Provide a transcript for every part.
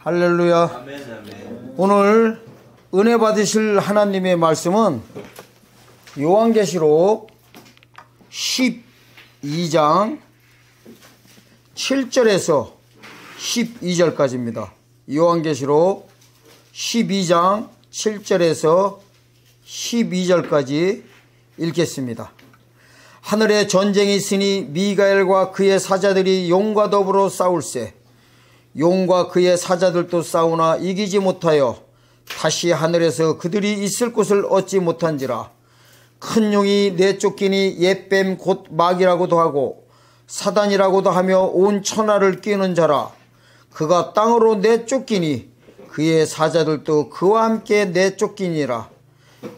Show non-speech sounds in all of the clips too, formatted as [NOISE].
할렐루야. 오늘 은혜 받으실 하나님의 말씀은 요한계시록 12장 7절에서 12절까지입니다. 요한계시록 12장 7절에서 12절까지 읽겠습니다. 하늘에 전쟁이 있으니 미가엘과 그의 사자들이 용과 더불어 싸울세 용과 그의 사자들도 싸우나 이기지 못하여 다시 하늘에서 그들이 있을 곳을 얻지 못한지라. 큰 용이 내쫓기니 옛뱀 곧 막이라고도 하고 사단이라고도 하며 온 천하를 끼는 자라. 그가 땅으로 내쫓기니 그의 사자들도 그와 함께 내쫓기니라.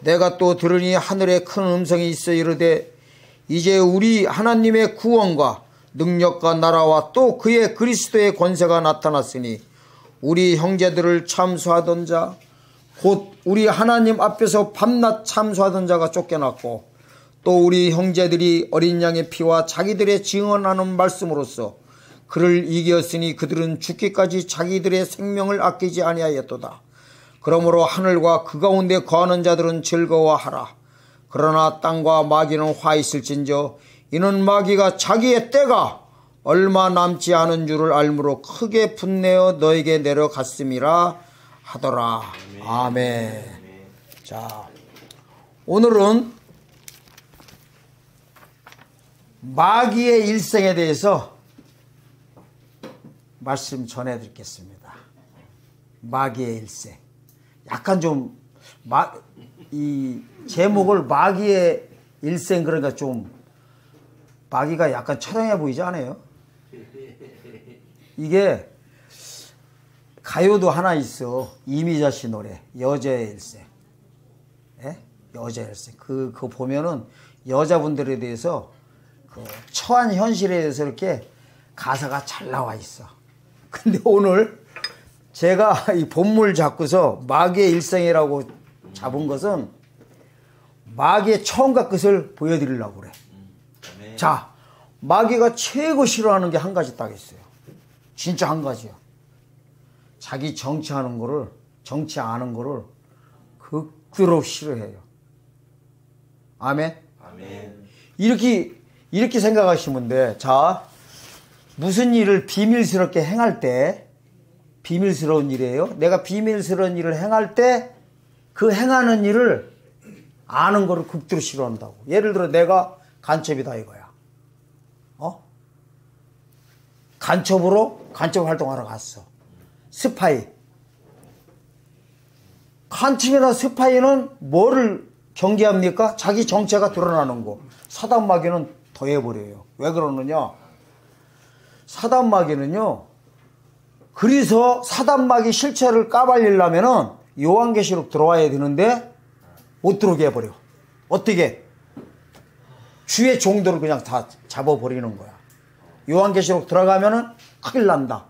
내가 또 들으니 하늘에 큰 음성이 있어 이르되 이제 우리 하나님의 구원과 능력과 나라와 또 그의 그리스도의 권세가 나타났으니 우리 형제들을 참수하던 자, 곧 우리 하나님 앞에서 밤낮 참수하던 자가 쫓겨났고 또 우리 형제들이 어린 양의 피와 자기들의 증언하는 말씀으로써 그를 이겼으니 그들은 죽기까지 자기들의 생명을 아끼지 아니하였도다. 그러므로 하늘과 그 가운데 거하는 자들은 즐거워하라. 그러나 땅과 마귀는 화 있을진저 이는 마귀가 자기의 때가 얼마 남지 않은 줄을 알므로 크게 분내어 너에게 내려갔음이라 하더라. 아멘. 자, 오늘은 마귀의 일생에 대해서 말씀 전해드리겠습니다. 마귀의 일생. 약간 좀, 마, 이 제목을 마귀의 일생 그러니까 좀 마귀가 약간 처량해 보이지 않아요? 이게 가요도 하나 있어. 이미자 씨 노래. 여자의 일생. 예? 여자의 일생. 그, 그거 보면은 여자분들에 대해서 그 처한 현실에 대해서 이렇게 가사가 잘 나와 있어. [LAUGHS] 근데 오늘 제가 이 본물 잡고서 마귀의 일생이라고 잡은 것은 마귀의 처음과 끝을 보여드리려고 그래. 자, 마귀가 최고 싫어하는 게 한 가지 딱 있어요. 진짜 한 가지야. 자기 정치하는 거를, 정치 아는 거를 극도로 싫어해요. 아멘? 아멘. 이렇게, 이렇게 생각하시면 돼. 자, 무슨 일을 비밀스럽게 행할 때, 비밀스러운 일이에요. 내가 비밀스러운 일을 행할 때, 그 행하는 일을 아는 거를 극도로 싫어한다고. 예를 들어 내가 간첩이다 이거야. 간첩으로 간첩 활동하러 갔어. 스파이. 간첩이나 스파이는 뭐를 경계합니까? 자기 정체가 드러나는 거. 사단 마귀는 더해버려요. 왜 그러느냐? 사단 마귀는요, 그래서 사단 마귀 실체를 까발리려면은 요한계시록 들어와야 되는데 못 들어오게 해버려. 어떻게? 주의 종들을 그냥 다 잡아버리는 거야. 요한계시록 들어가면은 큰일 난다.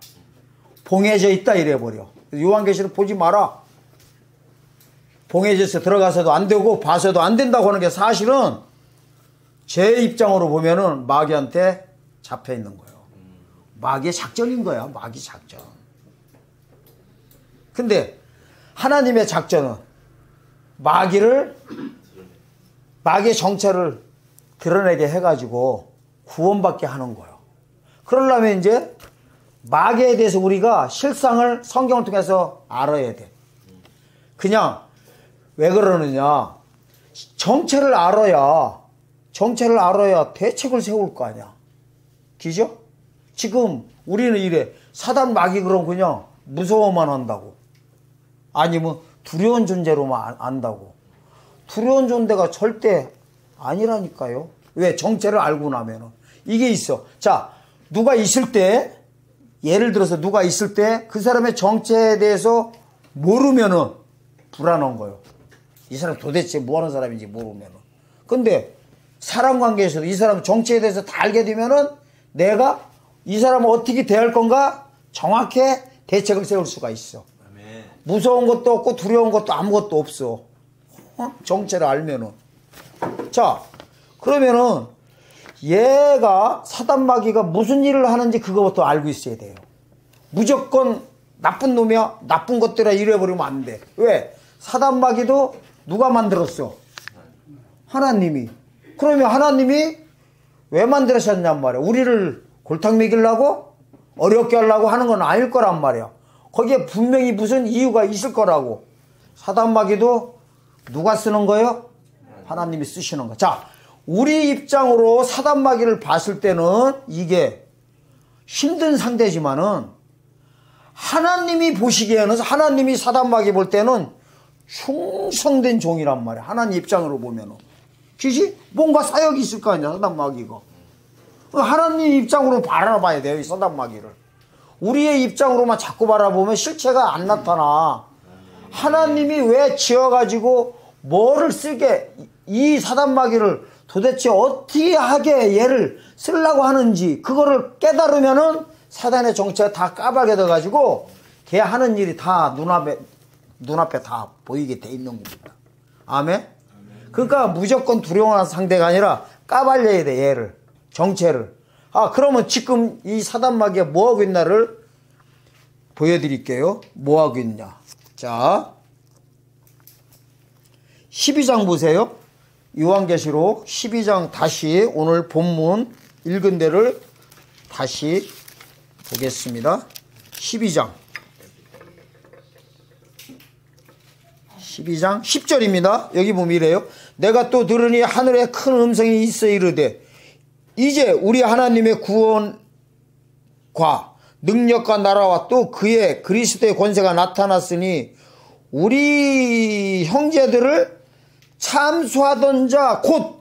봉해져 있다 이래 버려. 요한계시록 보지 마라. 봉해져서 들어가서도 안 되고 봐서도 안 된다고 하는 게 사실은 제 입장으로 보면은 마귀한테 잡혀 있는 거예요. 마귀의 작전인 거야. 마귀 작전. 근데 하나님의 작전은 마귀를 마귀의 정체를 드러내게 해가지고 구원받게 하는 거예요. 그러려면 이제 마귀에 대해서 우리가 실상을 성경을 통해서 알아야 돼. 그냥 왜 그러느냐. 정체를 알아야, 정체를 알아야 대책을 세울 거 아니야. 기죠? 지금 우리는 이래. 사단 마귀 그럼 그냥 무서워만 한다고. 아니면 두려운 존재로만 안다고. 두려운 존재가 절대 아니라니까요. 왜? 정체를 알고 나면은. 이게 있어. 자, 누가 있을 때 예를 들어서 누가 있을 때 그 사람의 정체에 대해서 모르면은 불안한 거예요. 이 사람 도대체 뭐 하는 사람인지 모르면은. 근데 사람 관계에서도 이 사람 정체에 대해서 다 알게 되면은 내가 이 사람을 어떻게 대할 건가 정확해 대책을 세울 수가 있어. 무서운 것도 없고 두려운 것도 아무것도 없어. 어? 정체를 알면은. 자, 그러면은 얘가 사단마귀가 무슨 일을 하는지 그거부터 알고 있어야 돼요. 무조건 나쁜 놈이야. 나쁜 것들아 이래버리면 안 돼. 왜? 사단마귀도 누가 만들었어? 하나님이. 그러면 하나님이 왜 만들으셨냔 말이야. 우리를 골탕 먹이려고 어렵게 하려고 하는 건 아닐 거란 말이야. 거기에 분명히 무슨 이유가 있을 거라고. 사단마귀도 누가 쓰는 거예요? 하나님이 쓰시는 거. 자, 우리 입장으로 사단마귀를 봤을 때는 이게 힘든 상대지만은 하나님이 보시기에는 하나님이 사단마귀 볼 때는 충성된 종이란 말이야. 하나님 입장으로 보면은. 그지? 뭔가 사역이 있을 거 아니야, 사단마귀가. 하나님 입장으로 바라봐야 돼요, 이 사단마귀를. 우리의 입장으로만 자꾸 바라보면 실체가 안 나타나. 하나님이 왜 지어가지고 뭐를 쓰게, 이 사단마귀를 도대체 어떻게 하게 얘를 쓰려고 하는지, 그거를 깨달으면은 사단의 정체가 다 까발게 돼가지고 걔 하는 일이 다 눈앞에, 눈앞에 다 보이게 돼 있는 겁니다. 아멘? 그러니까 무조건 두려워하는 상대가 아니라 까발려야 돼, 얘를. 정체를. 아, 그러면 지금 이 사단마귀가 뭐 하고 있나를 보여드릴게요. 뭐 하고 있냐. 자, 12장 보세요. 요한계시록 12장 다시 오늘 본문 읽은 데를 다시 보겠습니다. 12장. 12장 10절입니다. 여기 보면 이래요. 내가 또 들으니 하늘에 큰 음성이 있어 이르되 이제 우리 하나님의 구원과 능력과 나라와 또 그의 그리스도의 권세가 나타났으니 우리 형제들을 참수하던 자 곧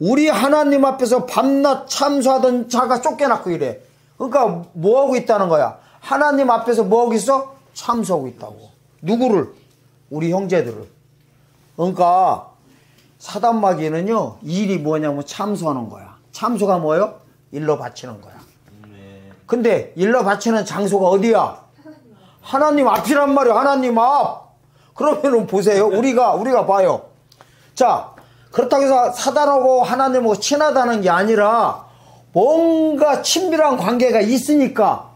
우리 하나님 앞에서 밤낮 참수하던 자가 쫓겨났고 이래. 그러니까 뭐하고 있다는 거야? 하나님 앞에서 뭐하고 있어? 참수하고 있다고. 누구를? 우리 형제들을. 그러니까 사단마귀는요 일이 뭐냐면 참수하는 거야. 참수가 뭐예요? 일러 바치는 거야. 근데 일러 바치는 장소가 어디야? 하나님 앞이란 말이야. 하나님 앞. 그러면은 보세요. 우리가 우리가 봐요. 자 그렇다고 해서 사단하고 하나님하고 친하다는 게 아니라 뭔가 친밀한 관계가 있으니까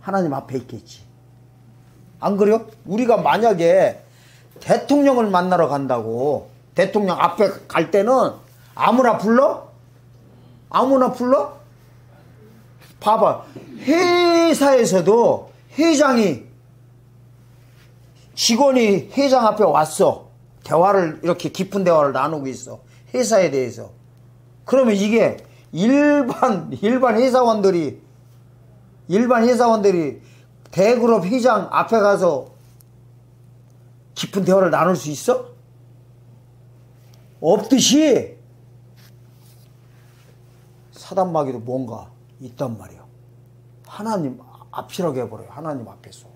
하나님 앞에 있겠지. 안 그래요? 우리가 만약에 대통령을 만나러 간다고 대통령 앞에 갈 때는 아무나 불러? 아무나 불러? 봐봐. 회사에서도 회장이 직원이 회장 앞에 왔어. 대화를 이렇게 깊은 대화를 나누고 있어. 회사에 대해서. 그러면 이게 일반 일반 회사원들이 일반 회사원들이 대그룹 회장 앞에 가서 깊은 대화를 나눌 수 있어? 없듯이 사단마귀도 뭔가 있단 말이야. 하나님 앞이라고 해버려요. 하나님 앞에서.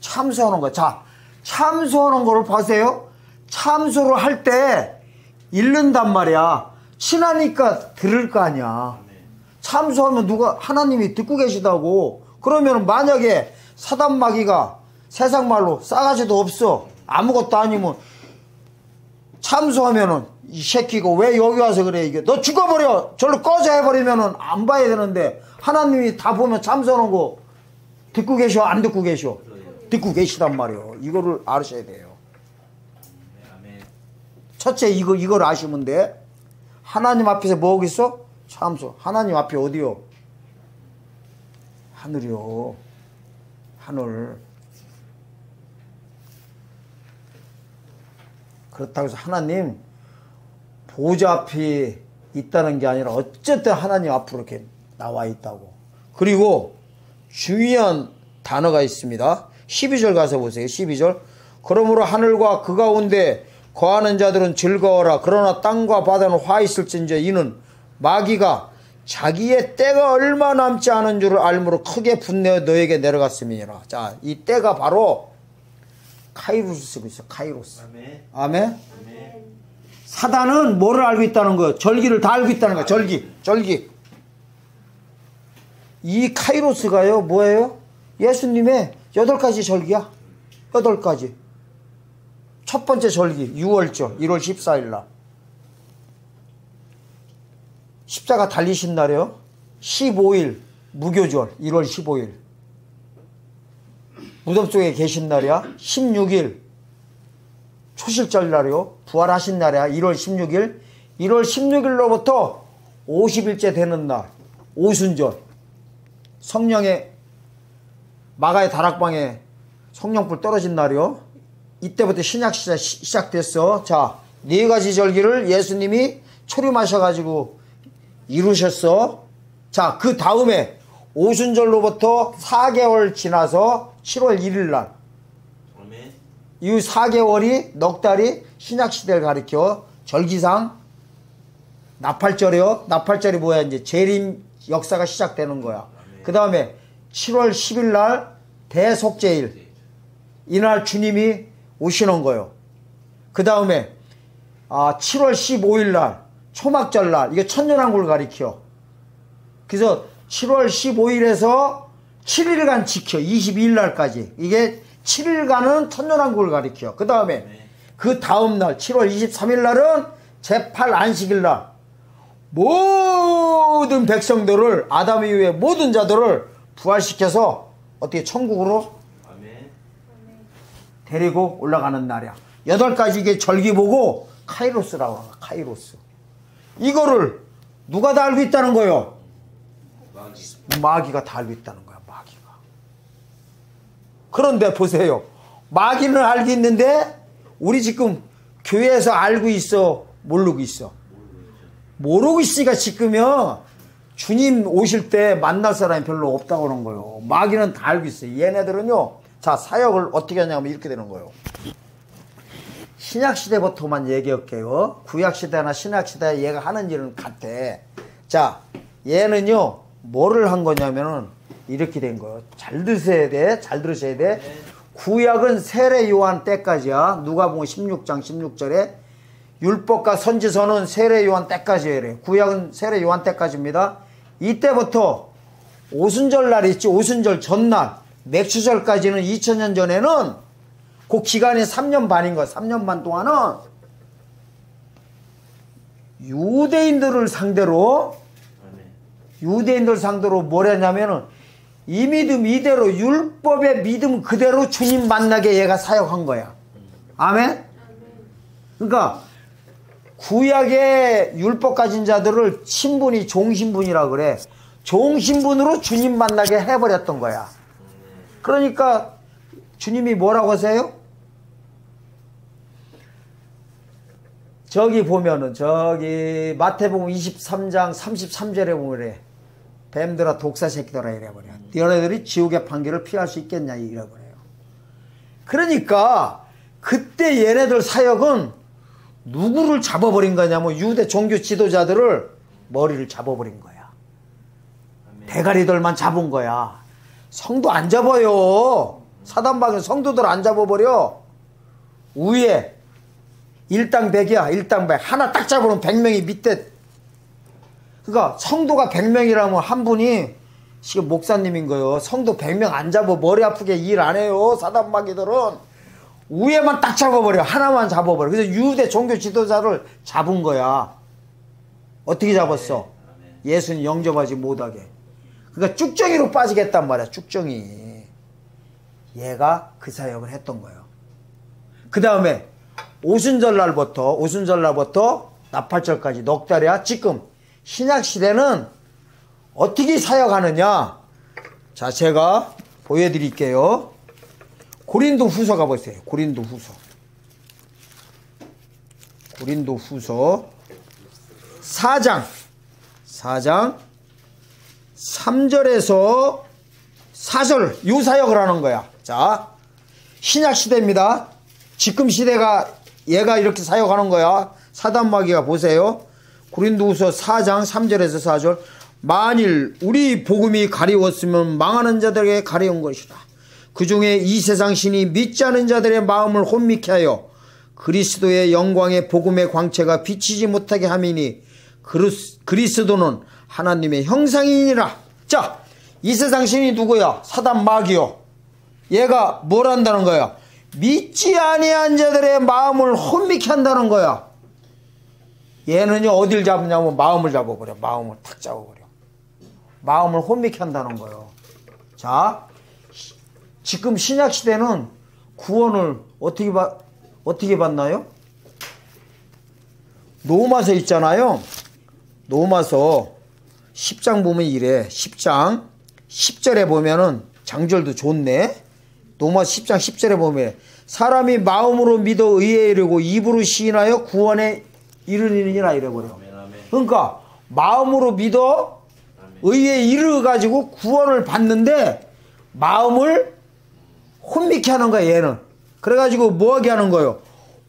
참수하는 거. 자, 참수하는 거를 보세요. 참수를 할 때 잃는단 말이야. 친하니까 들을 거 아니야. 참수하면 누가 하나님이 듣고 계시다고. 그러면 만약에 사단마귀가 세상 말로 싸가지도 없어. 아무것도 아니면 참수하면은 이 새끼가 왜 여기 와서 그래 이게 너 죽어버려 절로 꺼져 해버리면은 안 봐야 되는데 하나님이 다 보면 참수하는 거 듣고 계셔 안 듣고 계셔 듣고 계시단 말이에요. 이거를 아셔야 돼요. 첫째 이거 이걸 아시면 돼 하나님 앞에서 뭐하고 있어? 참수 하나님 앞에 어디요? 하늘이요. 하늘. 그렇다고 해서 하나님 보좌 앞에 있다는 게 아니라 어쨌든 하나님 앞으로 이렇게 나와 있다고. 그리고 중요한 단어가 있습니다. 12절 가서 보세요. 12절. 그러므로 하늘과 그 가운데 거하는 자들은 즐거워라. 그러나 땅과 바다는 화 있을진저 이는 마귀가 자기의 때가 얼마 남지 않은 줄을 알므로 크게 분내어 너에게 내려갔음이니라. 자, 이 때가 바로 카이로스 쓰고 있어. 카이로스. 아멘. 아멘. 사단은 뭐를 알고 있다는 거예요? 절기를 다 알고 있다는 거예요. 절기. 절기. 이 카이로스가요. 뭐예요? 예수님의 여덟 가지 절기야. 여덟 가지. 첫 번째 절기 6월절 1월 14일 날. 십자가 달리신 날이요. 15일 무교절 1월 15일. 무덤 속에 계신 날이야. 16일 초실절 날이요. 부활하신 날이야. 1월 16일. 1월 16일로부터 50일째 되는 날. 오순절. 성령의 마가의 다락방에 성령불 떨어진 날이요. 이때부터 신약 시작 시작됐어. 자, 네 가지 절기를 예수님이 초림하셔가지고 이루셨어. 자, 그 다음에 오순절로부터 4개월 지나서 7월 1일 날. 이 4개월이 넉 달이 신약 시대를 가리켜 절기상 나팔절이요. 나팔절이 뭐야 이제 재림 역사가 시작되는 거야. 그 다음에 7월 10일 날 대속제일 이날 주님이 오시는 거예요. 그 다음에 아, 7월 15일 날 초막절 날 이게 천년왕국을 가리켜. 그래서 7월 15일에서 7일간 지켜 22일 날까지 이게 7일간은 천년왕국을 가리켜. 그 다음에 그 다음 날 7월 23일 날은 제8 안식일 날 모든 백성들을 아담 이후에 모든 자들을 부활시켜서 어떻게 천국으로 데리고 올라가는 날이야. 여덟 가지 이게 절기 보고 카이로스라고 하는 카이로스. 이거를 누가 다 알고 있다는 거예요? 마귀. 마귀가 다 알고 있다는 거야, 마귀가. 그런데 보세요. 마귀는 알고 있는데 우리 지금 교회에서 알고 있어, 모르고 있어. 모르고 있으니까 지금요. 주님 오실 때 만날 사람이 별로 없다고 그런 거예요. 마귀는 다 알고 있어요. 얘네들은요. 자, 사역을 어떻게 하냐면 이렇게 되는 거예요. 신약시대부터만 얘기할게요. 구약시대나 신약시대 얘가 하는 일은 같아. 자, 얘는요, 뭐를 한 거냐면은 이렇게 된 거예요. 잘 드셔야 돼. 잘 들으셔야 돼. 구약은 세례 요한 때까지야. 누가 보면 16장 16절에 율법과 선지서는 세례 요한 때까지예요. 구약은 세례 요한 때까지입니다. 이때부터 오순절 날 있지. 오순절 전날 맥추절까지는 2000년 전에는 그 기간이 3년 반인 거야. 3년 반 동안은 유대인들을 상대로 유대인들 상대로 뭘 했냐면은 이 믿음 이대로 율법의 믿음 그대로 주님 만나게 얘가 사역한 거야. 아멘? 그러니까 구약의 율법 가진 자들을 신분이 종신분이라 그래. 종신분으로 주님 만나게 해버렸던 거야. 그러니까 주님이 뭐라고 하세요? 저기 보면은 저기 마태복음 23장 33절에 보면 그래. 뱀들아 독사 새끼들아 이래 버려. 너네들이 지옥의 판결을 피할 수 있겠냐 이래 버려요. 그러니까 그때 얘네들 사역은 누구를 잡아버린 거냐면 유대 종교 지도자들을 머리를 잡아버린 거야. 대가리들만 잡은 거야. 성도 안 잡아요. 사단방에 성도들 안 잡아버려. 위에 일당 백이야. 일당 백. 하나 딱 잡으면 백명이 밑에. 그러니까 성도가 백명이라면 한 분이 지금 목사님인 거예요. 성도 백명 안 잡아 머리 아프게 일 안 해요. 사단마귀들은. 위에만 딱 잡아버려. 하나만 잡아버려. 그래서 유대 종교 지도자를 잡은 거야. 어떻게 잡았어? 예수는 영접하지 못하게. 그러니까 쭉정이로 빠지겠단 말이야. 쭉정이. 얘가 그 사역을 했던 거예요. 그 다음에 오순절 날부터 오순절 날부터 나팔절까지 넉 달이야. 지금 신약 시대는 어떻게 사역하느냐? 자, 제가 보여드릴게요. 고린도 후서 가보세요. 고린도 후서. 고린도 후서 4장. 4장 3절에서 4절 요 사역을 하는 거야. 자, 신약 시대입니다. 지금 시대가 얘가 이렇게 사역하는 거야. 사단 마귀가 보세요. 고린도후서 4장 3절에서 4절 만일 우리 복음이 가리웠으면 망하는 자들에게 가려운 것이다. 그 중에 이 세상 신이 믿지 않은 자들의 마음을 혼미케 하여 그리스도의 영광의 복음의 광채가 비치지 못하게 함이니 그리스도는 하나님의 형상이니라. 자, 이 세상 신이 누구야? 사단 마귀요. 얘가 뭘 한다는 거야? 믿지 아니한 자들의 마음을 혼미케 한다는 거야. 얘는요 어딜 잡냐면 마음을 잡아버려. 마음을 탁 잡아버려. 마음을 혼미케 한다는 거예요. 자, 지금 신약 시대는 구원을 어떻게 받 어떻게 받나요? 노마서 있잖아요. 노마서 10장 보면 이래. 10장 10절에 보면은 장절도 좋네. 노마서 10장 10절에 보면 사람이 마음으로 믿어 의에 이르고 입으로 시인하여 구원에 이르느니라 이래버려. 그러니까 마음으로 믿어 의에 이르 가지고 구원을 받는데 마음을 혼미케 하는 거야 얘는. 그래가지고 뭐하게 하는 거예요?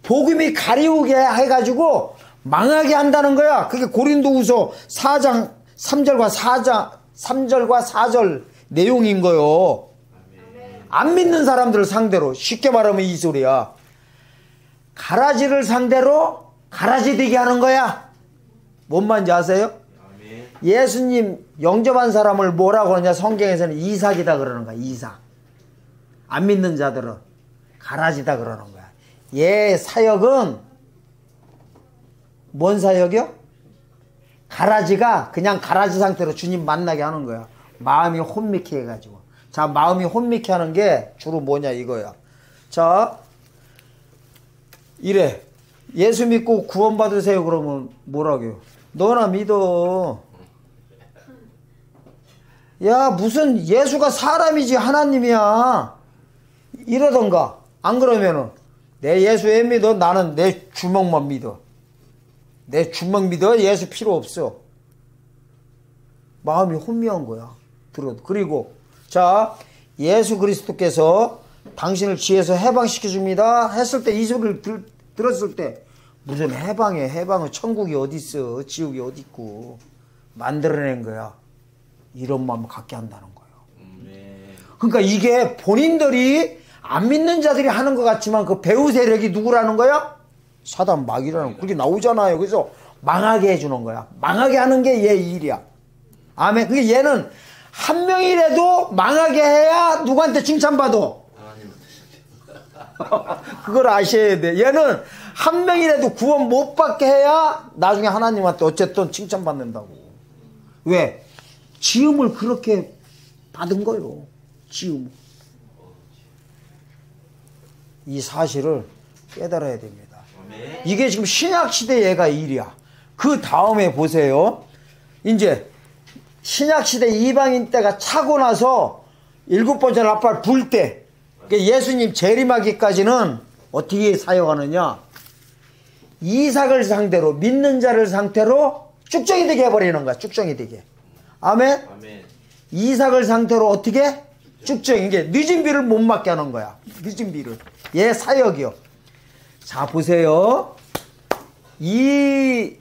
복음이 가리우게 해가지고 망하게 한다는 거야. 그게 고린도후서 4장 3절과 4장 3절과 4절 내용인 거요. 안 믿는 사람들을 상대로 쉽게 말하면 이 소리야. 가라지를 상대로 가라지 되게 하는 거야. 뭔 말인지 아세요? 예수님 영접한 사람을 뭐라고 하냐 성경에서는 이삭이다 그러는 거야. 이삭. 안 믿는 자들은 가라지다 그러는 거야. 얘 사역은 뭔 사역이요? 가라지가 그냥 가라지 상태로 주님 만나게 하는 거야. 마음이 혼미케 해가지고. 자, 마음이 혼미케 하는 게 주로 뭐냐 이거야. 자, 이래. 예수 믿고 구원받으세요 그러면 뭐라고요? 너나 믿어. 야, 무슨 예수가 사람이지 하나님이야. 이러던가. 안 그러면은 내 예수 왜 믿어? 나는 내 주먹만 믿어. 내 주먹 믿어? 예수 필요 없어. 마음이 혼미한 거야. 들어도. 그리고 자, 예수 그리스도께서 당신을 지혜서 해방시켜 줍니다. 했을 때 이 소리를 들, 들었을 때 무슨 해방에 해방은 천국이 어디 있어? 지옥이 어디 있고 만들어낸 거야. 이런 마음을 갖게 한다는 거예요. 그러니까 이게 본인들이 안 믿는 자들이 하는 것 같지만 그 배우 세력이 누구라는 거야? 사단 마귀라는 그게 나오잖아요. 그래서 망하게 해주는 거야. 망하게 하는 게 얘 일이야. 아멘. 그게 얘는 한 명이라도 망하게 해야 누구한테 칭찬받아. [LAUGHS] 그걸 아셔야 돼. 얘는 한 명이라도 구원 못 받게 해야 나중에 하나님한테 어쨌든 칭찬받는다고. 왜? 지음을 그렇게 받은 거요. 지음. 이 사실을 깨달아야 됩니다. 이게 지금 신약 시대 얘가 일이야. 그 다음에 보세요. 이제 신약 시대 이방인 때가 차고 나서 일곱 번째 나팔 불 때, 예수님 재림하기까지는 어떻게 사역하느냐? 이삭을 상대로 믿는 자를 상태로 쭉정이 되게 해버리는 거야. 쭉정이 되게. 아멘. 아멘. 이삭을 상태로 어떻게? 쭉정 이게 늦은 비를 못 맞게 하는 거야. 늦은 비를. 얘 사역이요. 자 보세요. 이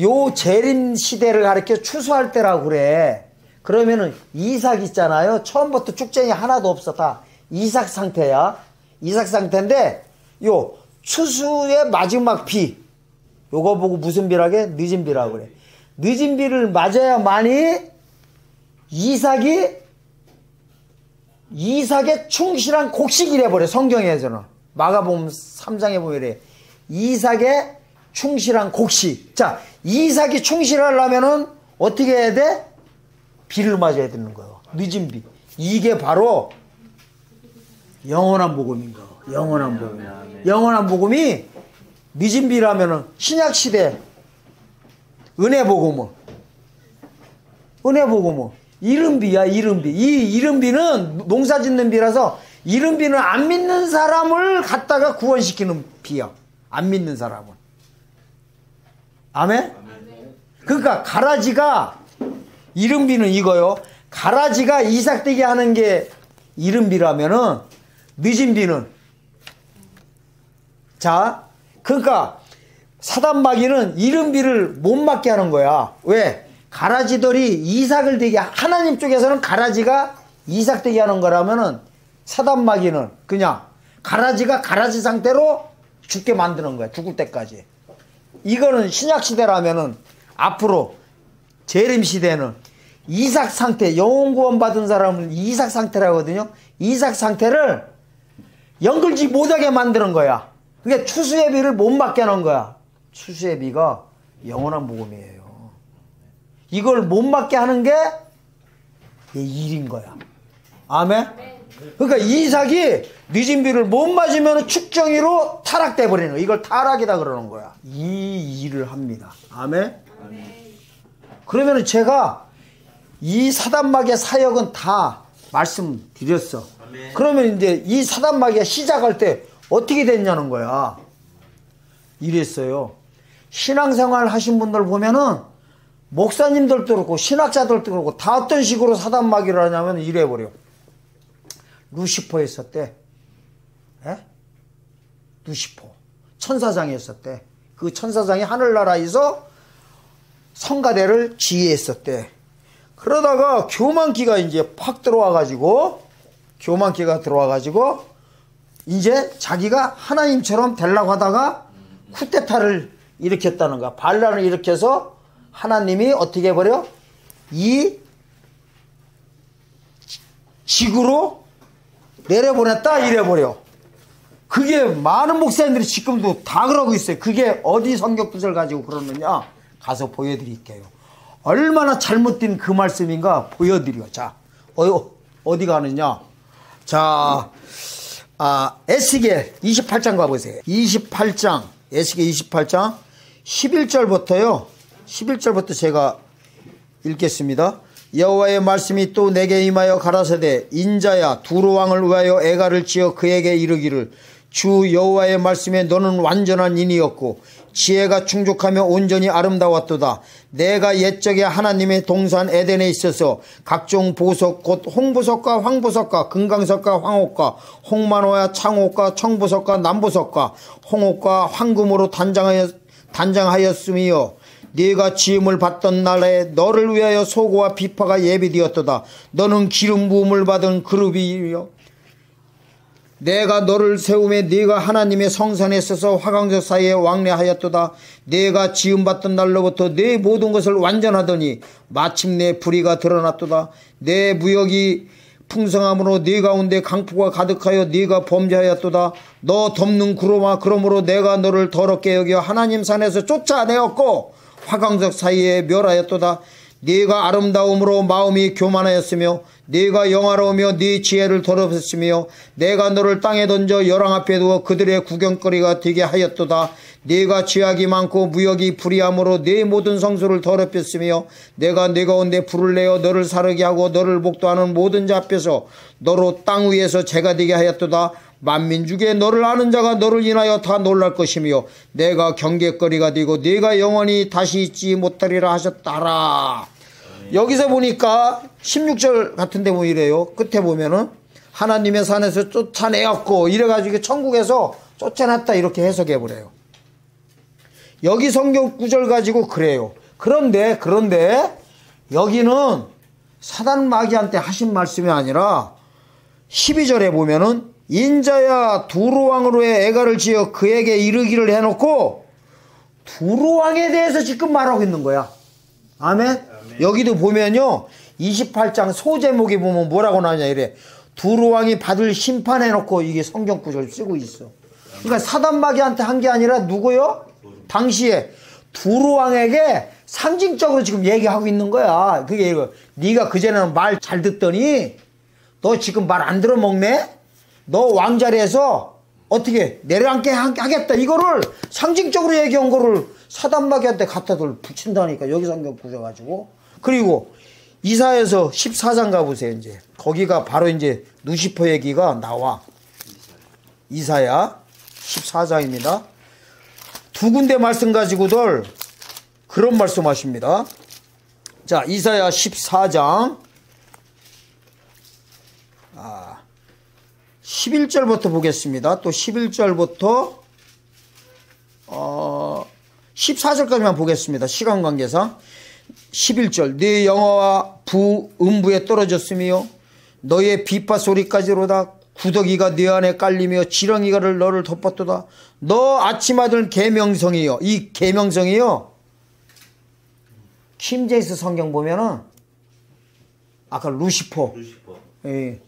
요 재림 시대를 가리켜 추수할 때라고 그래. 그러면은 이삭 있잖아요. 처음부터 쭉정이 하나도 없었다. 이삭 상태야. 이삭 상태인데 요 추수의 마지막 비. 요거 보고 무슨 비라게? 늦은 비라고 그래. 늦은 비를 맞아야만이 이삭이 이삭의 충실한 곡식이래 버려 성경에서는. 마가복음 3장에 보면 이래. 이삭의 충실한 곡식. 자 이삭이 충실하려면은 어떻게 해야 돼? 비를 맞아야 되는 거예요. 늦은 비. 이게 바로 영원한 복음인 거 영원한 복음. 영원한 복음이 늦은 비라면은 신약 시대 은혜 복음은. 은혜 복음은 이른비야, 이른비. 이 이른비는 농사 짓는 비라서 이른비는 안 믿는 사람을 갖다가 구원시키는 비야. 안 믿는 사람은. 아멘? 그러니까 가라지가 이른비는 이거요. 가라지가 이삭되게 하는 게 이른비라면은 늦은 비는 자, 그러니까 사단마귀는 이른비를 못 맞게 하는 거야. 왜? 가라지들이 이삭을 되게 하나님 쪽에서는 가라지가 이삭 되게 하는 거라면은 사단 마귀는 그냥 가라지가 가라지 상태로 죽게 만드는 거야 죽을 때까지. 이거는 신약 시대라면은 앞으로 재림 시대는 이삭 상태 영혼 구원 받은 사람은 이삭 상태라거든요. 이삭 상태를 연결지 못하게 만드는 거야. 그게 추수의 비를 못 맞게 하는 거야. 추수의 비가 영원한 복음이에요 이걸 못 맞게 하는 게 일인 거야. 아멘? 그러니까 이삭이 늦은 비를 못 맞으면 축정이로 타락돼 버리는 거야. 이걸 타락이다 그러는 거야. 이 일을 합니다. 아멘. 그러면 제가 이 사단마귀의 사역은 다 말씀드렸어. 그러면 이제 이 사단마귀가 시작할 때 어떻게 됐냐는 거야. 이랬어요. 신앙생활 하신 분들 보면은 목사님들도 그렇고 신학자들도 그렇고 다 어떤 식으로 사단 마귀를 하냐면 이래 버려. 루시퍼 했었대. 에? 루시퍼. 천사장이 했었대. 그 천사장이 하늘나라에서 성가대를 지휘했었대. 그러다가 교만기가 이제 팍 들어와가지고, 교만기가 들어와가지고, 이제 자기가 하나님처럼 되려고 하다가 쿠데타를 일으켰다는 거야. 반란을 일으켜서 하나님이 어떻게 해버려? 이 지구로 내려보냈다 이래버려. 그게 많은 목사님들이 지금도 다 그러고 있어요. 그게 어디 성경 구절 가지고 그러느냐? 가서 보여드릴게요. 얼마나 잘못된 그 말씀인가 보여드려. 자, 어, 어디 가느냐? 자, 아, 에스겔 28장 가보세요. 28장, 에스겔 28장 11절부터요. 11절부터 제가 읽겠습니다. 여호와의 말씀이 또 내게 임하여 가라사대 인자야 두루 왕을 위하여 애가를 지어 그에게 이르기를 주 여호와의 말씀에 너는 완전한 인이었고 지혜가 충족하며 온전히 아름다웠도다. 내가 옛적에 하나님의 동산 에덴에 있어서 각종 보석 곧 홍보석과 황보석과 금강석과 황옥과 홍만호와 창옥과 청보석과 남보석과 홍옥과 황금으로 단장하여 단장하였으며 네가 지음을 받던 날에 너를 위하여 소고와 비파가 예비되었도다. 너는 기름 부음을 받은 그룹이요. 내가 너를 세움에 네가 하나님의 성산에 있어서 화강적 사이에 왕래하였도다. 내가 지음 받던 날로부터 네 모든 것을 완전하더니 마침내 불의가 드러났도다. 내 무역이 풍성함으로 네 가운데 강포가 가득하여 네가 범죄하였도다. 너 덮는 구로마 그러므로 내가 너를 더럽게 여겨 하나님 산에서 쫓아내었고 화강석 사이에 멸하였도다. 네가 아름다움으로 마음이 교만하였으며 네가 영화로우며 네 지혜를 더럽혔으며 내가 너를 땅에 던져 열왕 앞에 두어 그들의 구경거리가 되게 하였도다. 네가 죄악이 많고 무역이 불의함으로 네 모든 성소를 더럽혔으며 내가 네 가운데 불을 내어 너를 사르게 하고 너를 목도하는 모든 자 앞에서 너로 땅 위에서 죄가 되게 하였도다. 만민 중에 너를 아는 자가 너를 인하여 다 놀랄 것이며 내가 경계거리가 되고 네가 영원히 다시 있지 못하리라 하셨다라. 여기서 보니까 16절 같은 데 보면 이래요. 끝에 보면은 하나님의 산에서 쫓아내었고 이래가지고 천국에서 쫓아냈다 이렇게 해석해 보래요. 여기 성경 구절 가지고 그래요. 그런데 그런데 여기는 사단 마귀한테 하신 말씀이 아니라 12절에 보면은 인자야 두루왕으로의 애가를 지어 그에게 이르기를 해놓고 두루왕에 대해서 지금 말하고 있는 거야. 아멘? 아멘. 여기도 보면요. 28장 소제목에 보면 뭐라고 나오냐 이래. 두루왕이 받을 심판해놓고 이게 성경 구절 쓰고 있어. 그러니까 사단마귀한테 한 게 아니라 누구요? 당시에 두루왕에게 상징적으로 지금 얘기하고 있는 거야. 그게 이거 네가 그전에는 말 잘 듣더니 너 지금 말 안 들어먹네? 너 왕자리에서 어떻게 내려앉게 하겠다. 이거를 상징적으로 얘기한 거를 사단마귀한테 갖다 들 붙인다니까. 여기 성경 구져가지고. 그리고 이사에서 14장 가보세요, 이제. 거기가 바로 이제 누시퍼 얘기가 나와. 이사야 14장입니다. 두 군데 말씀 가지고들 그런 말씀 하십니다. 자, 이사야 14장. 11절부터 보겠습니다. 또 11절부터 어, 14절까지만 보겠습니다. 시간 관계상. 11절. 네 영화와 부 음부에 떨어졌으며 너의 비파 소리까지로다 구더기가 네 안에 깔리며 지렁이가를 너를 덮었도다. 너 아침 아들 계명성이요 이 계명성이요 킴제이스 성경 보면은 아까 루시퍼. 루시퍼. 예,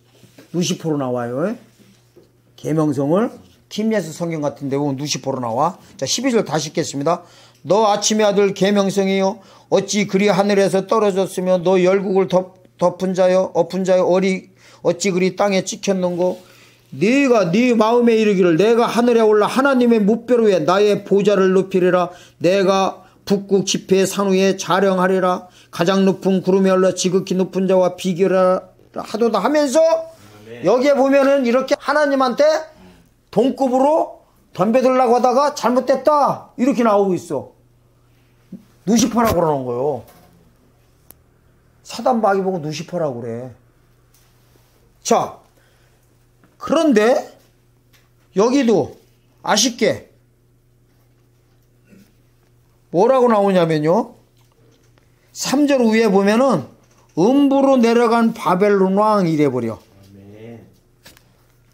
루시퍼로 나와요. 계명성을 김예수 성경 같은 데 보면 루시퍼로 나와. 자 12절 다시 읽겠습니다. 너 아침의 아들 계명성이요. 어찌 그리 하늘에서 떨어졌으며 너 열국을 덮, 은 자여 엎은 자여 어리 어찌 그리 땅에 찍혔는고? 네가 네 마음에 이르기를 내가 하늘에 올라 하나님의 무별 위에 나의 보좌를 높이리라. 내가 북극 지폐 산 위에 자령하리라. 가장 높은 구름에 올라 지극히 높은 자와 비교라 하도다 하면서 여기에 보면은 이렇게 하나님한테 동급으로 덤벼들라고 하다가 잘못됐다 이렇게 나오고 있어 누시퍼라고 그러는 거요 사단 마귀 보고 누시퍼라고 그래 자 그런데 여기도 아쉽게 뭐라고 나오냐면요. 3절 위에 보면은 음부로 내려간 바벨론 왕 이래 버려.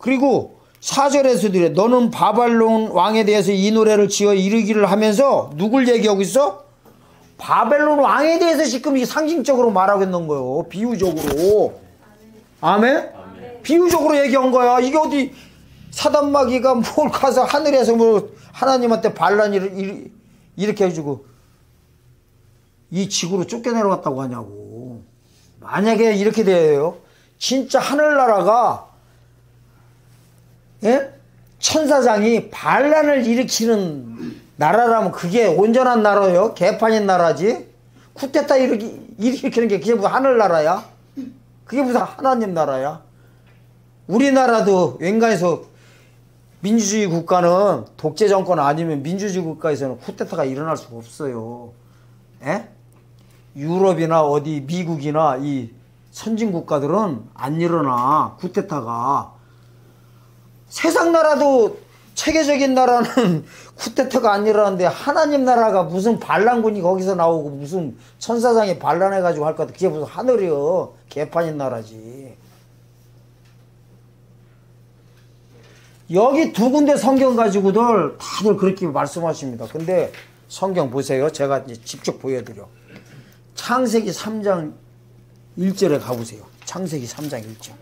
그리고 4절에서도 이래. 너는 바벨론 왕에 대해서 이 노래를 지어 이르기를 하면서 누굴 얘기하고 있어? 바벨론 왕에 대해서 지금 상징적으로 말하고 있는 거예요. 비유적으로. 아멘? 비유적으로 얘기한 거야. 이게 어디 사단마귀가 뭘 가서 하늘에서 뭐 하나님한테 반란 일, 이렇게 해주고 이 지구로 쫓겨내려갔다고 하냐고. 만약에 이렇게 돼요. 진짜 하늘나라가 예? 천사장이 반란을 일으키는 나라라면 그게 온전한 나라예요. 개판인 나라지. 쿠데타 일으키, 일으키는 게 그게 무슨 하늘나라야? 그게 무슨 하나님 나라야? 우리나라도 웬간에서 민주주의 국가는 독재 정권 아니면 민주주의 국가에서는 쿠데타가 일어날 수가 없어요. 에? 유럽이나 어디 미국이나 이 선진 국가들은 안 일어나 쿠데타가 세상 나라도 체계적인 나라는 [LAUGHS] 쿠데타가 안 일어나는데 하나님 나라가 무슨 반란군이 거기서 나오고 무슨 천사장이 반란해가지고 할 것 같아. 그게 무슨 하늘이요. 개판인 나라지. 여기 두 군데 성경 가지고들 다들 그렇게 말씀하십니다. 근데 성경 보세요. 제가 직접 보여드려. 창세기 3장 1절에 가보세요. 창세기 3장 1절.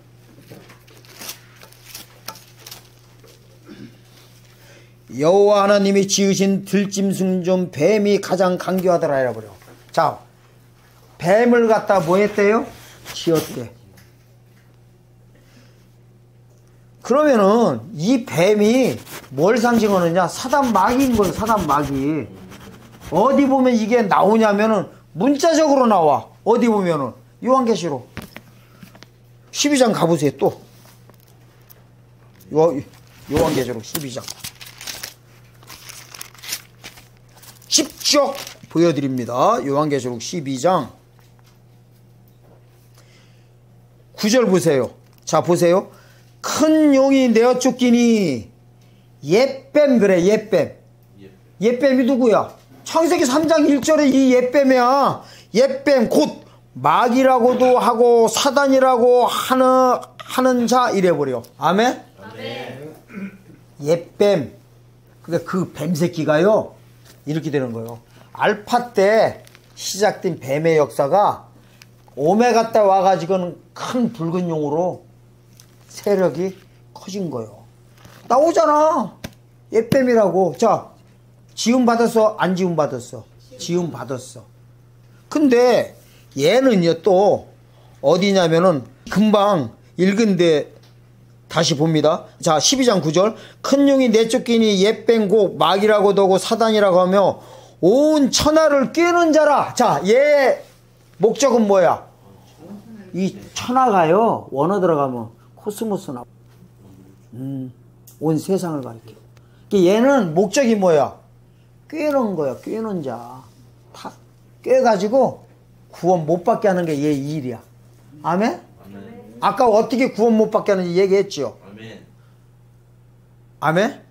여호와 하나님이 지으신 들짐승 중 뱀이 가장 강교하더라 해버려. 자, 뱀을 갖다 뭐 했대요? 지었대. 그러면은 이 뱀이 뭘 상징하느냐? 사단 마귀인 거예요. 사단 마귀. 어디 보면 이게 나오냐면은 문자적으로 나와. 어디 보면은 요한계시록 12장 가보세요. 또 요, 요한계시록 12장 직접 보여드립니다. 요한계시록 12장. 9절 보세요. 자 보세요. 큰 용이 내어 쫓기니 옛뱀 그래 옛뱀. 옛뱀이 누구야? 창세기 3장 1절에 이 옛뱀이야. 옛뱀 곧 마귀라고도 하고 사단이라고 하는 하는 자 이래 버려. 아멘, 아멘. 옛뱀. 그러니까 그 뱀 새끼가요 이렇게 되는 거예요 알파 때 시작된 뱀의 역사가 오메가 때 와가지고는 큰 붉은 용으로 세력이 커진 거예요. 나오잖아. 예뱀이라고. 자, 지음 받았어? 안 지음 받았어? 지음 받았어. 근데 얘는요, 또 어디냐면은 금방 읽은데 다시 봅니다. 자, 12장 9절. 큰 용이 내쫓기니 옛뱀고 막이라고 도고 사단이라고 하며 온 천하를 꿰는 자라. 자, 얘 목적은 뭐야? 이 천하가요, 원어 들어가면 코스모스 나. 음, 온 세상을 가리켜. 그러니까 얘는 목적이 뭐야? 꿰는 거야, 꿰는 자. 다 꿰가지고 구원 못 받게 하는 게 얘 일이야. 아멘? 아까 어떻게 구원 못 받게 하는지 얘기했죠? 아멘? 아멘?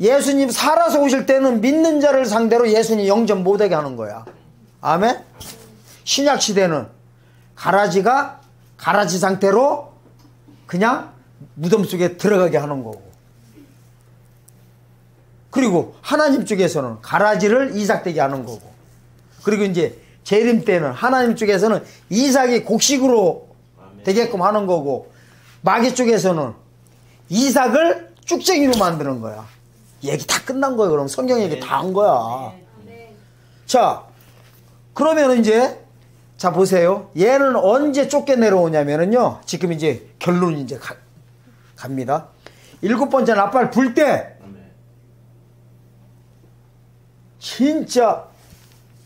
예수님 살아서 오실 때는 믿는 자를 상대로 예수님 영접 못하게 하는 거야. 아멘? 신약 시대는 가라지가 가라지 상태로 그냥 무덤 속에 들어가게 하는 거고. 그리고 하나님 쪽에서는 가라지를 이삭되게 하는 거고. 그리고 이제 재림 때는 하나님 쪽에서는 이삭이 곡식으로 되게끔 하는 거고 마귀 쪽에서는 이삭을 쭉쟁이로 만드는 거야. 얘기 다 끝난 거예요. 그럼 성경 얘기 다 한 거야. 자, 그러면 이제 자, 보세요. 얘는 언제 쫓겨 내려오냐면은요. 지금 이제 결론이 이제 가, 갑니다. 일곱 번째 나팔 불 때, 진짜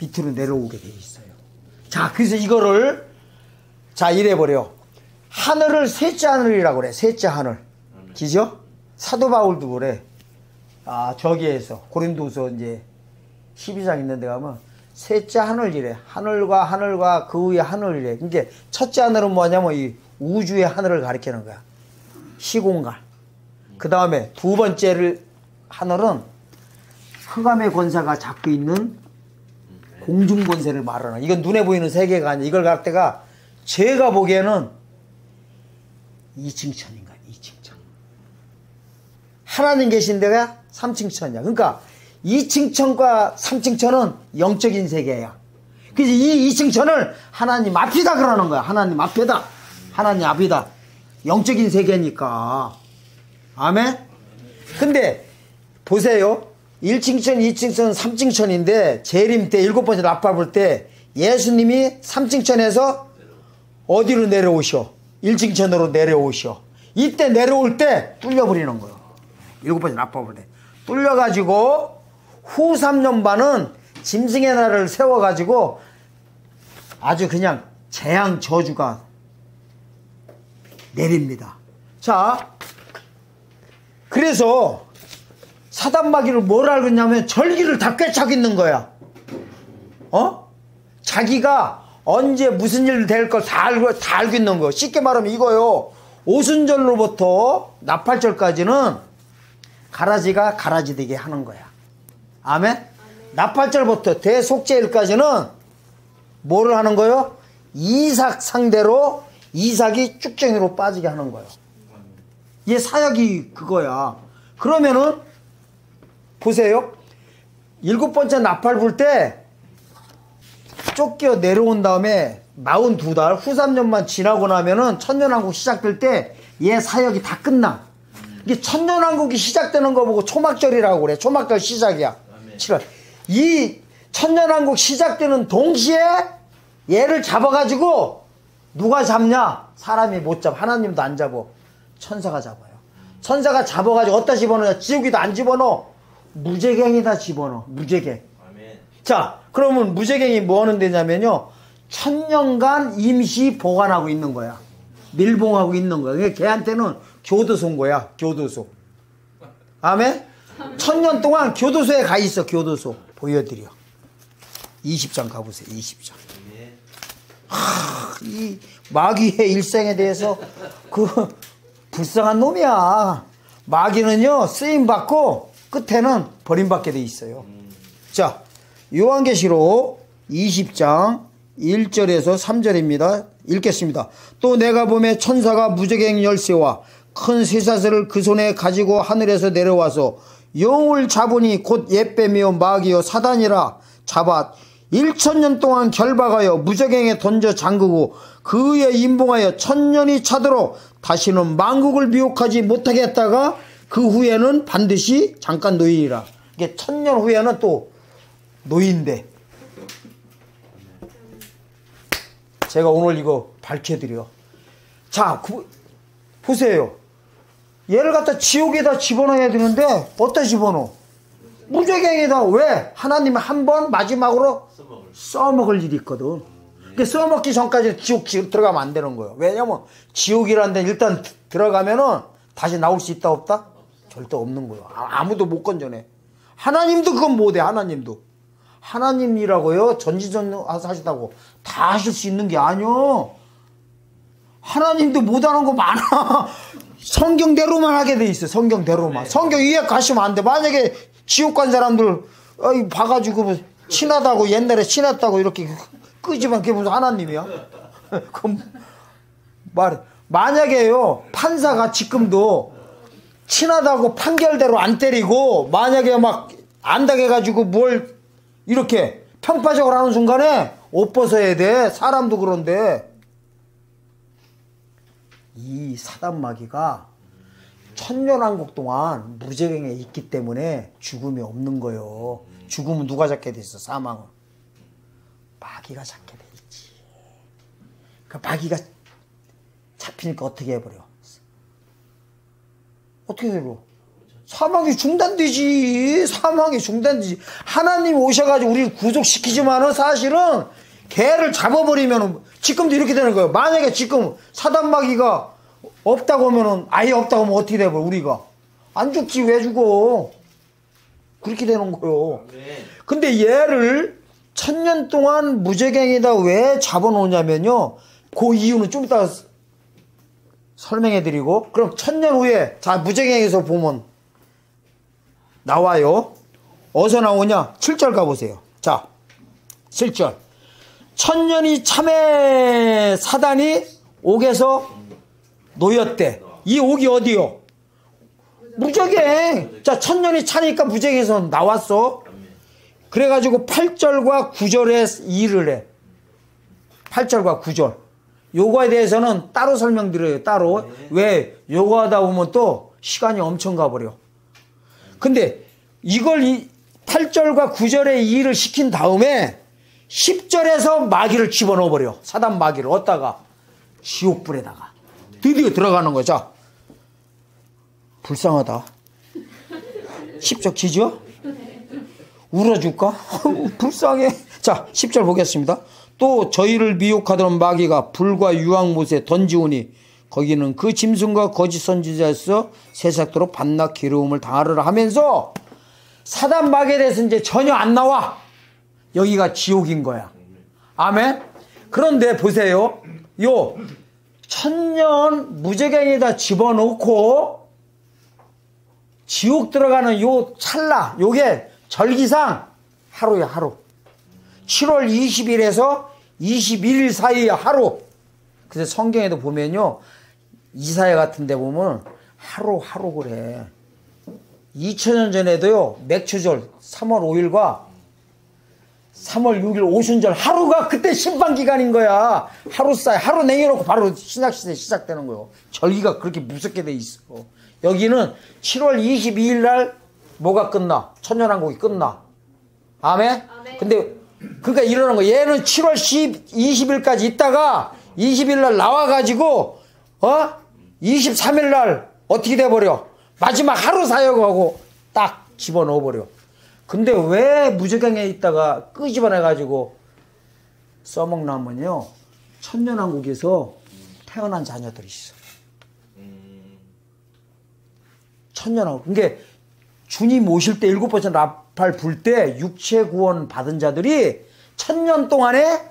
밑으로 내려오게 돼 있어요. 자, 그래서 이거를, 자, 이래 버려. 하늘을 셋째 하늘이라고 그래. 셋째 하늘. 기죠? 사도 바울도 그래. 아, 저기에서, 고린도서 이제 12장 있는 데 가면, 셋째 하늘이래. 하늘과 하늘과 그 위에 하늘이래. 이제 첫째 하늘은 뭐냐면 이 우주의 하늘을 가리키는 거야. 시공간. 그 다음에 두 번째를 하늘은 흑암의 권사가 잡고 있는 공중 권세를 말하는. 이건 눈에 보이는 세계가 아니야. 이걸 갈 때가 제가 보기에는 2층 천인가 2층 천. 하나님 계신 데가 3층 천이야. 그러니까 2층 천과 3층 천은 영적인 세계야. 그래서 이 2층 천을 하나님 앞이다 그러는 거야. 하나님 앞에다. 하나님 앞이다. 영적인 세계니까. 아멘? 근데 보세요. 1층 천, 2층 천, 3층 천인데 재림 때 일곱 번째 나팔 불때 예수님이 3층 천에서 어디로 내려오셔? 1층 천으로 내려오셔. 이때 내려올 때 뚫려버리는 거예요. 일곱 번째 불 때. 뚫려가지고 후 3년 반은 짐승의 날을 세워가지고 아주 그냥 재앙 저주가 내립니다. 자, 그래서 사단마귀를 뭘 알고 있냐면 절기를 다 꿰차고 있는 거야. 어? 자기가 언제 무슨 일 될 걸 다 알고, 다 알고 있는 거. 쉽게 말하면 이거요. 오순절로부터 나팔절까지는 가라지가 가라지 되게 하는 거야. 아멘? 나팔절부터 대속죄일까지는 뭐를 하는 거요? 이삭 상대로 이삭이 쭉정이로 빠지게 하는 거예요. 얘 사역이 그거야. 그러면은 보세요. 일곱 번째 나팔 불 때 쫓겨 내려온 다음에 42달 후 3년만 지나고 나면은 천년왕국 시작될 때 얘 사역이 다 끝나. 이게 천년왕국이 시작되는 거 보고 초막절이라고 그래. 초막절 시작이야. 7월. 이 천년왕국 시작되는 동시에 얘를 잡아가지고 누가 잡냐? 사람이 못 잡아. 하나님도 안 잡어. 천사가 잡아요. 천사가 잡아가지고 어디다 집어넣냐? 지옥이도 안 집어넣어. 무제갱이다 집어넣어. 무제갱. 자, 그러면 무제갱이 뭐 하는 데냐면요. 천년간 임시 보관하고 있는 거야. 밀봉하고 있는 거야. 그러니까 걔한테는 교도소인 거야. 교도소. 아멘? 천년 동안 교도소에 가 있어. 교도소. 보여드려. 20장 가보세요. 20장. 하, 이 마귀의 일생에 대해서 그 불쌍한 놈이야. 마귀는요 쓰임 받고 끝에는 버림받게 돼 있어요. 자 요한계시록 20장 1절에서 3절입니다. 읽겠습니다. 또 내가 보매 천사가 무적행 열쇠와 큰 쇠사슬을 그 손에 가지고 하늘에서 내려와서 영을 잡으니 곧 옛뱀이요 마귀요 사단이라 잡아 1천년 동안 결박하여 무적행에 던져 잠그고 그에 임봉하여 천년이 차도록 다시는 만국을 미혹하지 못하게 했다가 그 후에는 반드시 잠깐 노인이라. 이게 천년 후에는 또 노인데. 제가 오늘 이거 밝혀드려. 자, 그, 보세요. 얘를 갖다 지옥에다 집어넣어야 되는데, 어디다 집어넣어? 무적행이다. 왜? 하나님이 한번 마지막으로 써먹을 일이 있거든. 그 써먹기 전까지 지옥 들어가면 안 되는 거예요. 왜냐면 지옥이라는 데 일단 들어가면은 다시 나올 수 있다 없다? 절대 없는 거예요. 아, 아무도 못 건져내. 하나님도 그건 못해. 하나님도. 하나님이라고요. 전지전능하시다고 다 하실 수 있는 게 아니요. 하나님도 못하는 거 많아. [LAUGHS] 성경대로만 하게 돼 있어. 성경대로만. 성경 이해 가시면 안 돼. 만약에 지옥 간 사람들 어이 봐가지고 친하다고 옛날에 친했다고 이렇게 끄지만 그게 무슨 하나님이야? [LAUGHS] 그럼 말 만약에요 판사가 지금도 친하다고 판결대로 안 때리고 만약에 막 안 당해가지고 뭘 이렇게 평파적으로 하는 순간에 옷 벗어야 돼 사람도 그런데 이 사단마귀가 천년왕국 동안 무제경에 있기 때문에 죽음이 없는 거요. 죽음은 누가 잡게 돼 있어? 사망은. 마귀가 잡게 돼 있지. 그 마귀가 잡히니까 어떻게 해버려? 어떻게 되고? 사망이 중단되지. 사망이 중단되지. 하나님 오셔가지고 우리를 구속시키지만은 사실은 개를 잡아버리면 지금도 이렇게 되는 거예요. 만약에 지금 사단마귀가 없다고 하면은 아예 없다고 하면 어떻게 돼버려, 우리가? 안 죽지, 왜 죽어? 그렇게 되는 거예요. 근데 얘를 천년 동안 무제갱에다 왜 잡아놓냐면요. 그 이유는 좀 이따 설명해 드리고, 그럼 천년 후에, 자, 무제갱에서 보면 나와요. 어디서 나오냐? 7절 가보세요. 자, 7절. 천년이 참에 사단이 옥에서 놓였대. 이 옥이 어디요? 무적행. 자, 천년이 차니까 무적에서 나왔어. 그래가지고 8절과 9절에 일을 해. 8절과 9절. 요거에 대해서는 따로 설명드려요. 따로. 네. 왜? 요거 하다 보면 또 시간이 엄청 가버려. 근데 이걸 8절과 9절에 일을 시킨 다음에 10절에서 마귀를 집어넣어 버려. 사단 마귀를 얻다가 지옥불에다가 드디어 들어가는 거죠. 불쌍하다. 10절 기죠? 울어줄까? [LAUGHS] 불쌍해. 자, 10절 보겠습니다. 또 저희를 미혹하던 마귀가 불과 유황못에 던지오니 거기는 그 짐승과 거짓 선지자에서 세삭도로 반납 기름을 당하르라 하면서 사단 마귀에 대해서 이제 전혀 안 나와. 여기가 지옥인 거야. 아멘? 그런데 보세요. 요 천년 무제경에다 집어넣고 지옥 들어가는 요 찰나, 요게 절기상 하루야, 하루. 7월 20일에서 21일 사이에 하루. 그래서 성경에도 보면요. 이사야 같은 데 보면 하루, 하루 그래. 2000년 전에도요. 맥추절 3월 5일과 3월 6일 오순절 하루가 그때 심판 기간인 거야. 하루 사이 하루 냉겨놓고 바로 신약 시대 시작되는 거요. 절기가 그렇게 무섭게 돼 있어. 여기는 7월 22일 날 뭐가 끝나? 천년왕국이 끝나. 아멘? 아멘. 근데 그러니까 이러는 거. 얘는 7월 10, 20일까지 있다가 20일 날 나와 가지고 어? 23일 날 어떻게 돼 버려? 마지막 하루 사역하고 딱 집어넣어 버려. 근데 왜 무적경에 있다가 끄집어내 가지고 써먹나면요. 천년왕국에서 태어난 자녀들이 있어. 천년왕국. 그러니까 주님 오실 때 일곱 번째 나팔 불 때 육체 구원 받은 자들이 천년 동안에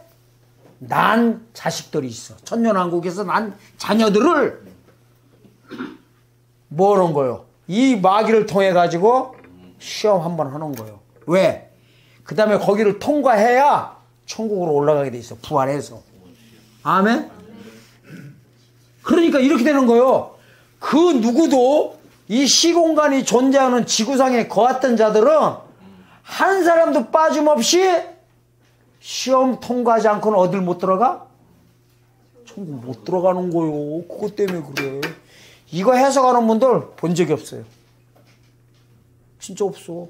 난 자식들이 있어. 천년왕국에서 난 자녀들을 뭐하는 거요? 이 마귀를 통해 가지고 시험 한번 하는 거예요. 왜? 그 다음에 거기를 통과해야 천국으로 올라가게 돼 있어. 부활해서. 아멘? 그러니까 이렇게 되는 거예요. 그 누구도 이 시공간이 존재하는 지구상에 거했던 자들은 한 사람도 빠짐없이 시험 통과하지 않고는 어딜 못 들어가? 천국 못 들어가는 거요. 그것 때문에 그래. 이거 해석하는 분들 본 적이 없어요. 진짜 없어.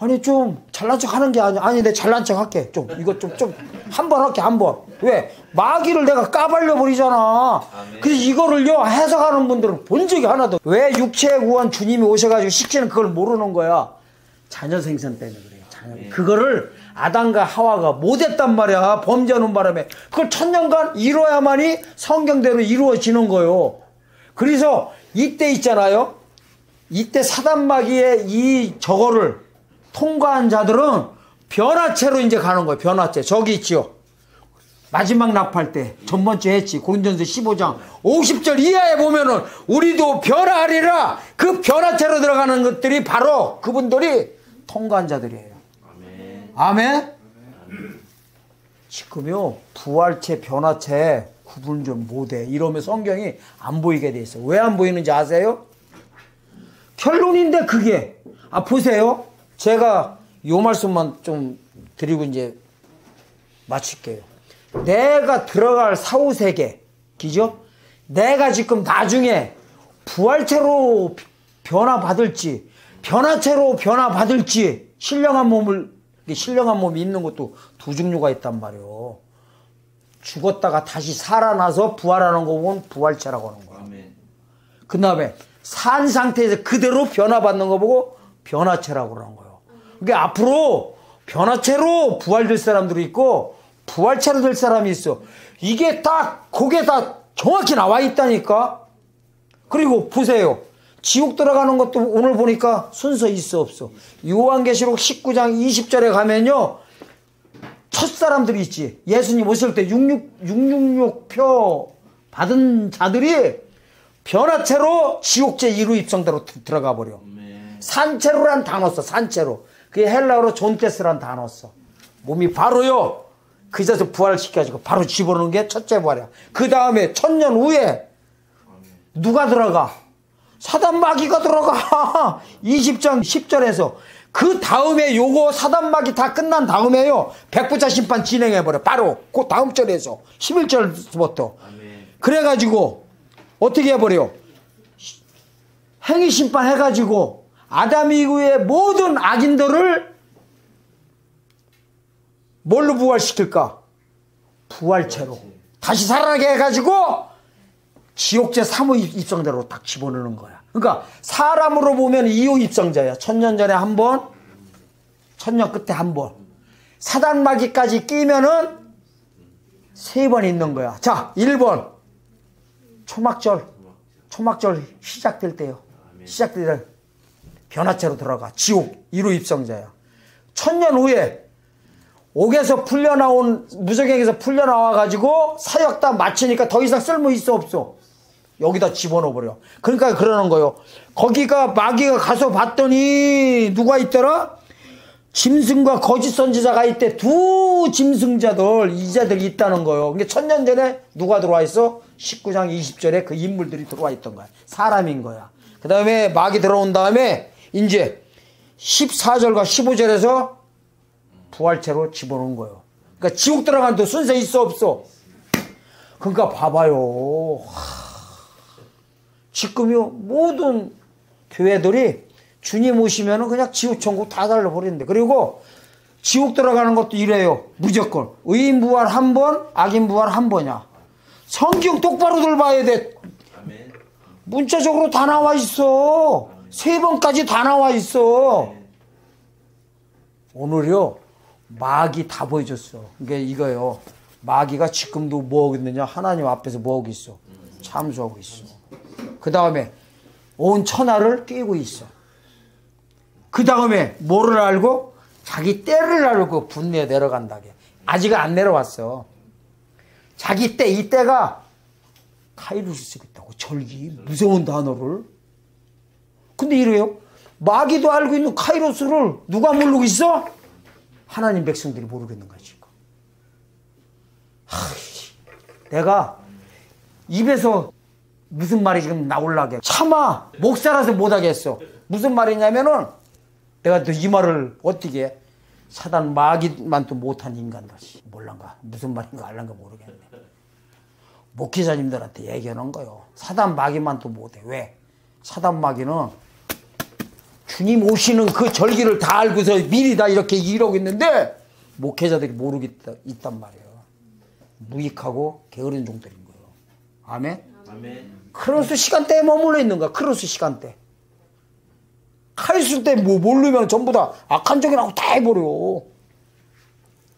아니 좀 잘난 척 하는 게 아니 아니 내 잘난 척 할게. 좀 이거 좀 좀 한 번 할게 한 번. 왜? 마귀를 내가 까발려 버리잖아. 그래서 이거를요 해석하는 분들은 본 적이 하나도 왜 육체의 구원 주님이 오셔가지고 시키는 그걸 모르는 거야? 자녀 생산 때문에 그래요 자녀. 네. 그거를 아담과 하와가 못했단 말이야 범죄하는 바람에 그걸 천년간 이루어야만이 성경대로 이루어지는 거요 그래서 이때 있잖아요 이때 사단마귀의 이 저거를 통과한 자들은 변화체로 이제 가는 거예요. 변화체. 저기 있지요. 마지막 납할 때 전번째 했지. 고린전서 15장 50절 이하에 보면은 우리도 변화하리라 그 변화체로 들어가는 것들이 바로 그분들이 통과한 자들이에요. 아멘. 지금요 부활체 변화체 구분 좀 못해 이러면 성경이 안 보이게 돼 있어. 왜 안 보이는지 아세요? 결론인데 그게 아 보세요. 제가 요 말씀만 좀 드리고 이제 마칠게요. 내가 들어갈 사후세계, 기죠? 내가 지금 나중에 부활체로 변화받을지, 변화체로 변화받을지, 신령한 몸을, 신령한 몸이 있는 것도 두 종류가 있단 말이에요. 죽었다가 다시 살아나서 부활하는 거 보면 부활체라고 하는 거야. 그 다음에 산 상태에서 그대로 변화받는 거 보고 변화체라고 그러는 거예요. 그러니까 앞으로 변화체로 부활될 사람들이 있고 부활체로 될 사람이 있어. 이게 딱 거기에 다 정확히 나와 있다니까. 그리고 보세요. 지옥 들어가는 것도 오늘 보니까 순서 있어 없어. 요한계시록 19장 20절에 가면요. 첫 사람들이 있지. 예수님 오실 때 666, 666표 받은 자들이 변화체로 지옥제 2루 입성대로 들어가 버려. 산채로란 단어 써, 산채로. 그게 헬라어로 존테스란 단어 써. 몸이 바로요. 그 자세 부활시켜가지고 바로 집어넣는 게 첫째 부활이야. 그 다음에 천년 후에 누가 들어가? 사단 마귀가 들어가. [LAUGHS] 20장 10절에서. 그 다음에 요거 사단 마귀 다 끝난 다음에요. 백부자 심판 진행해버려. 바로 그 다음 절에서. 11절부터. 그래가지고 어떻게 해버려? 행위 심판 해가지고 아담 이후의 모든 악인들을 뭘로 부활시킬까? 부활체로. 다시 살아나게 해가지고 지옥제 3호 입성대로 딱 집어넣는 거야. 그러니까 사람으로 보면 2호 입성자야. 천년 전에 한 번, 천년 끝에 한 번. 사단마귀까지 끼면은 세 번 있는 거야. 자, 1번. 초막절. 초막절 시작될 때요. 시작될 때 변화체로 들어가. 지옥 1호 입성자야. 천년 후에 옥에서 풀려나온 무적행에서 풀려나와 가지고 사역 다 마치니까 더 이상 쓸모 있어 없어. 여기다 집어넣어 버려. 그러니까 그러는 거요. 거기가 마귀가 가서 봤더니 누가 있더라? 짐승과 거짓 선지자가 있대. 두 짐승자들, 이자들이 있다는 거요. 그게 천년 전에 누가 들어와 있어? 19장 20절에 그 인물들이 들어와 있던 거야. 사람인 거야. 그 다음에 마귀 들어온 다음에 이제 14절과 15절에서 부활체로 집어넣은 거예요. 그러니까 지옥 들어간 데 순서 있어 없어? 그러니까 봐봐요. 지금요 모든 교회들이 주님 오시면 그냥 지옥 천국 다 달라버리는데 그리고 지옥 들어가는 것도 이래요. 무조건 의인 부활 한 번, 악인 부활 한 번이야. 성경 똑바로 들봐야 돼. 문자적으로 다 나와 있어. 세 번까지 다 나와 있어. 오늘요 마귀 다 보여줬어. 이게 이거요. 마귀가 지금도 뭐 하고 있느냐? 하나님 앞에서 뭐 하고 있어? 참수하고 있어. 그 다음에 온 천하를 깨고 있어. 그 다음에 뭐를 알고? 자기 때를 알고 분내 내려간다게. 아직 안 내려왔어. 자기 때, 이 때가 카이루스 쓰고 있다고. 절기, 무서운 단어를. 근데 이래요. 마귀도 알고 있는 카이로스를 누가 모르고 있어? 하나님 백성들이 모르겠는 거지. 내가 입에서 무슨 말이 지금 나올라게 차마 목사라서 못하겠어. 무슨 말이냐면은 내가 또이 말을 어떻게 해? 사단 마귀만 또 못한 인간같이 몰란가 무슨 말인가 알란가 모르겠네. 목회자님들한테 얘기하는 거요. 사단 마귀만 또 못해. 왜? 사단 마귀는 주님 오시는 그 절기를 다 알고서 미리 다 이렇게 이러고 있는데 목회자들이 모르겠다 있단 말이에요. 무익하고 게으른 종들인 거예요. 아멘. 크로노스 시간대에 머물러 있는 거야. 크로노스 시간대. 칼쓸 때뭐 모르면 전부 다 악한 적이라고 다 해버려.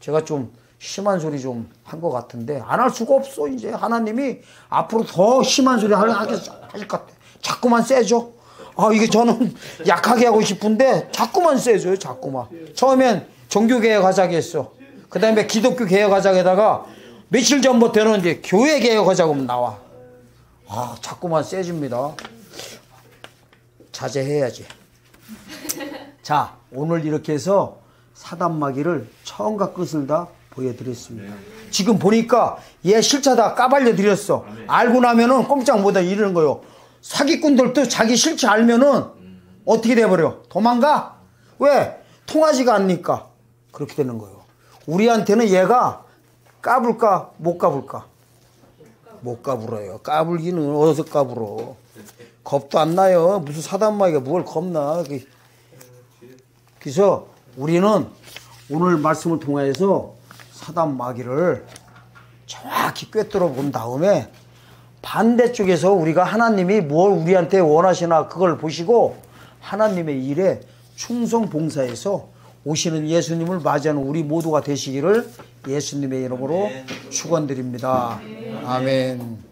제가 좀 심한 소리 좀 한 것 같은데 안 할 수가 없어 이제 하나님이 앞으로 더 심한 소리 하실 것 같아. 자꾸만 세죠. 아, 이게 저는 [LAUGHS] 약하게 하고 싶은데 자꾸만 세져요, 자꾸만. 처음엔 종교개혁 하자고 했어. 그 다음에 기독교 개혁 하자에다가 며칠 전부터는 이제 교회 개혁 하자고 나와. 아, 자꾸만 세집니다. 자제해야지. 자, 오늘 이렇게 해서 사단마귀를 처음과 끝을 다 보여드렸습니다. 지금 보니까 얘 실차다 까발려 드렸어. 알고 나면은 꼼짝 못하 이러는 거요. 사기꾼들도 자기 실체 알면은 어떻게 돼버려? 도망가? 왜? 통하지가 않으니까. 그렇게 되는 거예요. 우리한테는 얘가 까불까, 못 까불까? 못 까불어요. 까불기는 어디서 까불어. 겁도 안 나요. 무슨 사단마이가 뭘 겁나. 그, 그래서 우리는 오늘 말씀을 통해서 사단 마귀를 정확히 꿰뚫어 본 다음에 반대쪽에서 우리가 하나님이 뭘 우리한테 원하시나 그걸 보시고 하나님의 일에 충성 봉사해서 오시는 예수님을 맞이하는 우리 모두가 되시기를 예수님의 이름으로 축원드립니다. 네. 아멘.